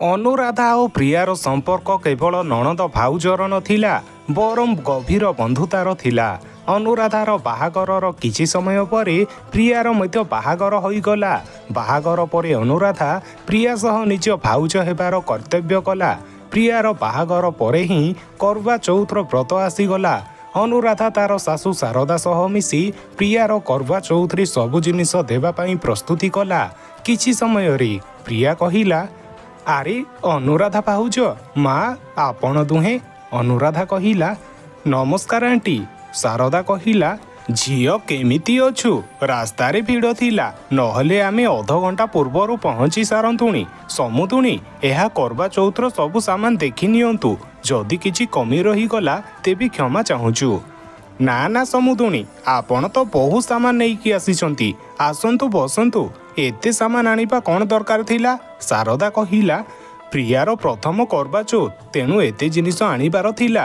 ଅନୁରାଧା ଓ ପ୍ରିୟାର ସମ୍ପର୍କ କେବଳ ନଣନ୍ଦ ଭାଉଜର ନଥିଲା ବରଂ ଗଭୀର ବନ୍ଧୁତାର ଥିଲା। ଅନୁରାଧାର ବାହାଘରର କିଛି ସମୟ ପରେ ପ୍ରିୟାର ମଧ୍ୟ ବାହାଘର ହୋଇଗଲା। ବାହାଘର ପରେ ଅନୁରାଧା ପ୍ରିୟା ସହ ନିଜ ଭାଉଜ ହେବାର କର୍ତ୍ତବ୍ୟ କଲା। ପ୍ରିୟାର ବାହାଘର ପରେ ହିଁ କରବା ଚୌଥର ବ୍ରତ ଆସିଗଲା। ଅନୁରାଧା ତାର ଶାଶୁ ଶାରଦା ସହ ମିଶି ପ୍ରିୟାର କରବା ଚୌଥରେ ସବୁ ଜିନିଷ ଦେବା ପାଇଁ ପ୍ରସ୍ତୁତି କଲା। କିଛି ସମୟରେ ପ୍ରିୟା କହିଲା ଆରେ ଅନୁରାଧା ଭାଉଜ ମା ଆପଣ ଦୁହେଁ ଅନୁରାଧା କହିଲା ନମସ୍କାର ଆଣ୍ଟି ଶାରଦା କହିଲା ଝିଅ କେମିତି ଅଛୁ? ରାସ୍ତାରେ ଭିଡ଼ ଥିଲା ନହେଲେ ଆମେ ଅଧଘଣ୍ଟା ପୂର୍ବରୁ ପହଞ୍ଚି ସାରନ୍ତୁଣି ସମୁଦୁଣି ଏହା କରବା ଚୌଥର ସବୁ ସାମାନ ଦେଖି ନିଅନ୍ତୁ ଯଦି କିଛି କମି ରହିଗଲା ତେବେ କ୍ଷମା ଚାହୁଁଛୁ। ନା ନା ସମୁଦୁଣି ଆପଣ ତ ବହୁ ସାମାନ ନେଇକି ଆସିଛନ୍ତି ଆସନ୍ତୁ ବସନ୍ତୁ ଏତେ ସାମାନ ଆଣିବା କ'ଣ ଦରକାର ଥିଲା? ଶାରଦା କହିଲା ପ୍ରିୟାର ପ୍ରଥମ କରବା ଚୌଥ ତେଣୁ ଏତେ ଜିନିଷ ଆଣିବାର ଥିଲା।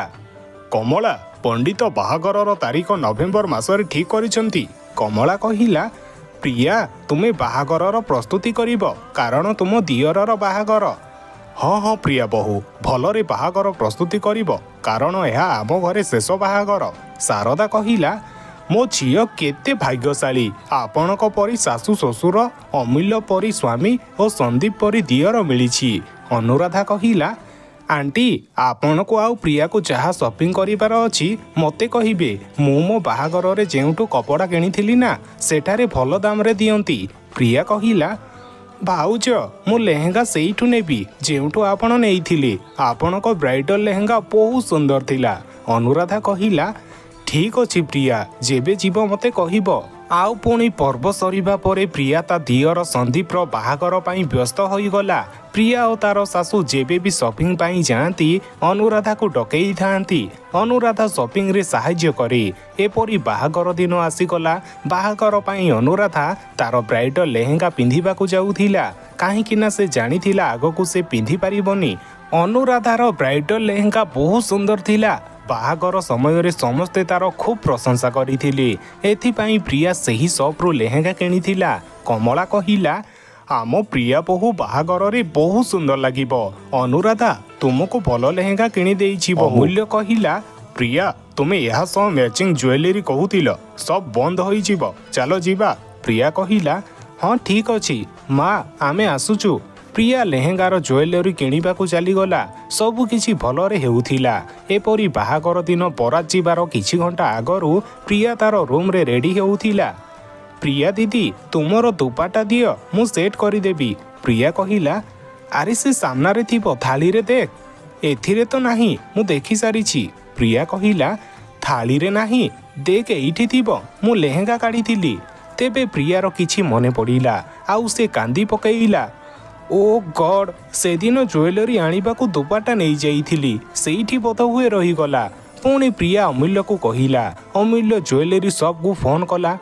କମଳା ପଣ୍ଡିତ ବାହାଘରର ତାରିଖ ନଭେମ୍ବର ମାସରେ ଠିକ୍ କରିଛନ୍ତି। କମଳା କହିଲା ପ୍ରିୟା ତୁମେ ବାହାଘରର ପ୍ରସ୍ତୁତି କରିବ କାରଣ ତୁମ ଦିଅରର ବାହାଘର। ହଁ ହଁ ପ୍ରିୟା ବହୁ ଭଲରେ ବାହାଘର ପ୍ରସ୍ତୁତି କରିବ କାରଣ ଏହା ଆମ ଘରେ ଶେଷ ବାହାଘର। ଶାରଦା କହିଲା ମୋ ଝିଅ କେତେ ଭାଗ୍ୟଶାଳୀ। ଆପଣଙ୍କ ପରି ଶାଶୁ ଶ୍ୱଶୁର ଅମୂଲ୍ୟ ପରି ସ୍ୱାମୀ ଓ ସନ୍ଦୀପ ପରି ଦିଅର ମିଳିଛି। ଅନୁରାଧା କହିଲା ଆଣ୍ଟି ଆପଣଙ୍କୁ ଆଉ ପ୍ରିୟାକୁ ଯାହା ସପିଂ କରିବାର ଅଛି ମୋତେ କହିବେ। ମୁଁ ମୋ ବାହାଘରରେ ଯେଉଁଠୁ କପଡ଼ା କିଣିଥିଲି ନା ସେଠାରେ ଭଲ ଦାମରେ ଦିଅନ୍ତି। ପ୍ରିୟା କହିଲା ଭାଉଜ ମୁଁ ଲେହେଙ୍ଗା ସେଇଠୁ ନେବି ଯେଉଁଠୁ ଆପଣ ନେଇଥିଲେ। ଆପଣଙ୍କ ବ୍ରାଇଡଲ ଲେହେଙ୍ଗା ବହୁତ ସୁନ୍ଦର ଥିଲା। ଅନୁରାଧା କହିଲା ଠିକ୍ ଅଛି ପ୍ରିୟା ଯେବେ ଯିବ ମୋତେ କହିବ। ଆଉ ପୁଣି ପର୍ବ ସରିବା ପରେ ପ୍ରିୟା ତା ଦିଅର ସନ୍ଦୀପର ବାହାଘର ପାଇଁ ବ୍ୟସ୍ତ ହୋଇଗଲା। ପ୍ରିୟା ଓ ତାର ଶାଶୁ ଯେବେ ବି ସପିଂ ପାଇଁ ଯାଆନ୍ତି ଅନୁରାଧାକୁ ଡକେଇଥାନ୍ତି। ଅନୁରାଧା ସପିଂରେ ସାହାଯ୍ୟ କରେ। ଏପରି ବାହାଘର ଦିନ ଆସିଗଲା। ବାହାଘର ପାଇଁ ଅନୁରାଧା ତାର ବ୍ରାଇଡଲ ଲେହେଙ୍ଗା ପିନ୍ଧିବାକୁ ଯାଉଥିଲା। କାହିଁକି ନା ସେ ଜାଣିଥିଲା ଆଗକୁ ସେ ପିନ୍ଧିପାରିବନି। ଅନୁରାଧାର ବ୍ରାଇଡଲ ଲେହେଙ୍ଗା ବହୁତ ସୁନ୍ଦର ଥିଲା। ବାହାଘର ସମୟରେ ସମସ୍ତେ ତାର ଖୁବ୍ ପ୍ରଶଂସା କରିଥିଲେ। ଏଥିପାଇଁ ପ୍ରିୟା ସେହି ସପ୍ରୁ ଲେହେଙ୍ଗା କିଣିଥିଲା। କମଳା କହିଲା ଆମ ପ୍ରିୟା ବୋହୁ ବାହାଘରରେ ବହୁତ ସୁନ୍ଦର ଲାଗିବ। ଅନୁରାଧା ତୁମକୁ ଭଲ ଲେହେଙ୍ଗା କିଣିଦେଇଛି ଅମୂଲ୍ୟ କହିଲା ପ୍ରିୟା ତୁମେ ଏହା ସହ ମ୍ୟାଚିଂ ଜୁଏଲେରୀ କହୁଥିଲ। ସବ ବନ୍ଦ ହୋଇଯିବ। ଚାଲ ଯିବା। ପ୍ରିୟା କହିଲା ହଁ ଠିକ୍ ଅଛି। ମା ଆମେ ଆସୁଛୁ। ପ୍ରିୟା ଲେହେଙ୍ଗାର ଜୁଏଲେରୀ କିଣିବାକୁ ଚାଲିଗଲା। ସବୁ କିଛି ଭଲରେ ହେଉଥିଲା। ଏପରି ବାହାଘର ଦିନ ବରାତ ଯିବାର କିଛି ଘଣ୍ଟା ଆଗରୁ ପ୍ରିୟା ତାର ରୁମ୍ରେ ରେଡି ହେଉଥିଲା। ପ୍ରିୟା ଦିଦି ତୁମର ଦୁପାଟା ଦିଅ ମୁଁ ସେଟ୍ କରିଦେବି। ପ୍ରିୟା କହିଲା ଆରେ ସେ ସାମ୍ନାରେ ଥିବ ଥାଳିରେ ଦେଖ। ଏଥିରେ ତ ନାହିଁ ମୁଁ ଦେଖିସାରିଛି ପ୍ରିୟା କହିଲା ଥାଳିରେ ନାହିଁ ଦେଖ ଏଇଠି ଥିବ ମୁଁ ଲେହେଙ୍ଗା କାଢ଼ିଥିଲି। ତେବେ ପ୍ରିୟାର କିଛି ମନେ ପଡ଼ିଲା ଆଉ ସେ କାନ୍ଦି ପକାଇଲା ଓ ଗଡ୍ ସେଦିନ ଜୁଏଲେରୀ ଆଣିବାକୁ ଦୁପାଟା ନେଇଯାଇଥିଲି। ସେଇଠି ବୋଧହୁଏ ରହିଗଲା। ପୁଣି ପ୍ରିୟା ଅମୂଲ୍ୟକୁ କହିଲା ଅମୂଲ୍ୟ ଜୁଏଲେରୀ ସପ୍କୁ ଫୋନ୍ କଲା।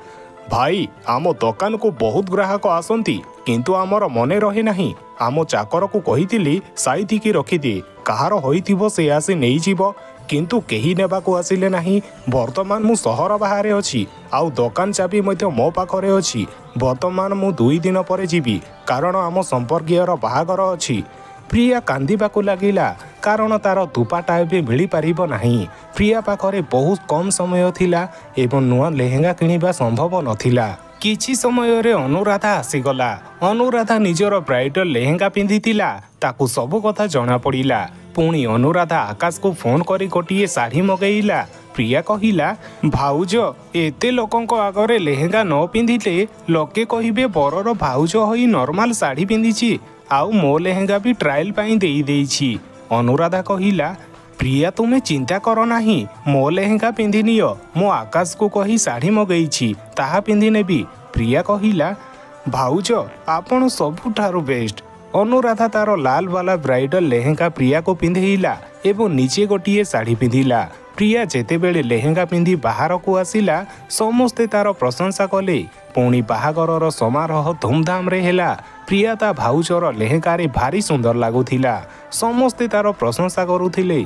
ଭାଇ ଆମ ଦୋକାନକୁ ବହୁତ ଗ୍ରାହକ ଆସନ୍ତି କିନ୍ତୁ ଆମର ମନେ ରହେ ନାହିଁ। ଆମ ଚାକରକୁ କହିଥିଲି ସାଇତିକି ରଖିଦିଏ। କାହାର ହୋଇଥିବ ସେ ଆସି ନେଇଯିବ। କିନ୍ତୁ କେହି ନେବାକୁ ଆସିଲେ ନାହିଁ। ବର୍ତ୍ତମାନ ମୁଁ ସହର ବାହାରେ ଅଛି। ଆଉ ଦୋକାନ ଚାବି ମଧ୍ୟ ମୋ ପାଖରେ ଅଛି। ବର୍ତ୍ତମାନ ମୁଁ ଦୁଇ ଦିନ ପରେ ଯିବି। କାରଣ ଆମ ସମ୍ପର୍କୀୟର ବାହାଘର ଅଛି। ପ୍ରିୟା କାନ୍ଦିବାକୁ ଲାଗିଲା। କାରଣ ତାର ଦୁପାଟା ଏବେ ମିଳିପାରିବ ନାହିଁ। ପ୍ରିୟା ପାଖରେ ବହୁତ କମ୍ ସମୟ ଥିଲା। ଏବଂ ନୂଆ ଲେହେଙ୍ଗା କିଣିବା ସମ୍ଭବ ନଥିଲା। କିଛି ସମୟରେ ଅନୁରାଧା ଆସିଗଲା। ଅନୁରାଧା ନିଜର ବ୍ରାଇଡଲ ଲେହେଙ୍ଗା ପିନ୍ଧିଥିଲା। ତାକୁ ସବୁ କଥା ଜଣାପଡ଼ିଲା। ପୁଣି ଅନୁରାଧା ଆକାଶକୁ ଫୋନ୍ କରି ଗୋଟିଏ ଶାଢ଼ୀ ମଗେଇଲା। ପ୍ରିୟା କହିଲା ଭାଉଜ ଏତେ ଲୋକଙ୍କ ଆଗରେ ଲେହେଙ୍ଗା ନ ପିନ୍ଧିଲେ ଲୋକେ କହିବେ ବରର ଭାଉଜ ହୋଇ ନର୍ମାଲ ଶାଢ଼ୀ ପିନ୍ଧିଛି। ଆଉ ମୋ ଲେହେଙ୍ଗା ବି ଟ୍ରାଏଲ୍ ପାଇଁ ଦେଇଦେଇଛି। ଅନୁରାଧା କହିଲା ପ୍ରିୟା ତୁମେ ଚିନ୍ତା କର ନାହିଁ ମୋ ଲେହେଙ୍ଗା ପିନ୍ଧିନିଅ ମୁଁ ଆକାଶକୁ କହି ଶାଢ଼ୀ ମଗେଇଛି ତାହା ପିନ୍ଧି ନେବି ପ୍ରିୟା କହିଲା ଭାଉଜ ଆପଣ ସବୁଠାରୁ ବେଷ୍ଟ ଅନୁରାଧା ତାର ଲାଲ ବାଲା ବ୍ରାଇଡଲ ଲେହେଙ୍ଗା ପ୍ରିୟାକୁ ପିନ୍ଧେଇଲା ଏବଂ ନିଜେ ଗୋଟିଏ ଶାଢ଼ୀ ପିନ୍ଧିଲା ପ୍ରିୟା ଯେତେବେଳେ ଲେହେଙ୍ଗା ପିନ୍ଧି ବାହାରକୁ ଆସିଲା ସମସ୍ତେ ତାର ପ୍ରଶଂସା କଲେ ପୁଣି ବାହାଘରର ସମାରୋହ ଧୁମଧାମରେ ହେଲା ପ୍ରିୟା ତା ଭାଉଜର ଲେହେଙ୍ଗାରେ ଭାରି ସୁନ୍ଦର ଲାଗୁଥିଲା ସମସ୍ତେ ତାର ପ୍ରଶଂସା କରୁଥିଲେ